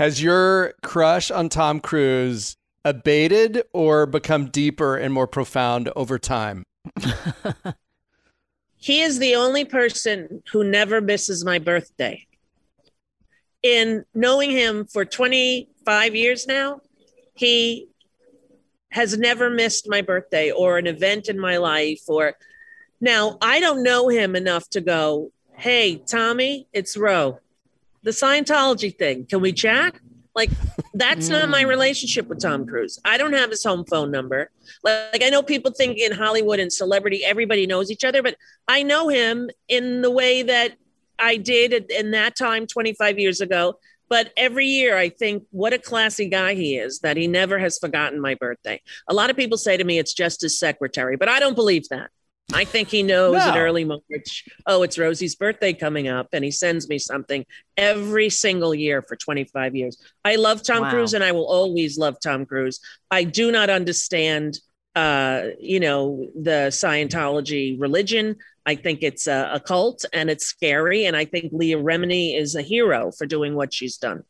Has your crush on Tom Cruise abated or become deeper and more profound over time? he is the only person who never misses my birthday. In knowing him for 25 years now, he has never missed my birthday or an event in my life or now I don't know him enough to go, "Hey, Tommy, it's Ro." The Scientology thing. Can we chat? Like that's not my mm. relationship with Tom Cruise. I don't have his home phone number. Like, like, I know people think in Hollywood and celebrity everybody knows each other, but I know him in the way that I did in that time 25 years ago. But every year I think what a classy guy he is that he never has forgotten my birthday. A lot of people say to me it's just his secretary, but I don't believe that. I think he knows no. in early March, oh, it's Rosie's birthday coming up, and he sends me something every single year for 25 years. I love Tom wow. Cruise, and I will always love Tom Cruise. I do not understand, uh, you know, the Scientology religion. I think it's a, a cult and it's scary, and I think Leah Remini is a hero for doing what she's done.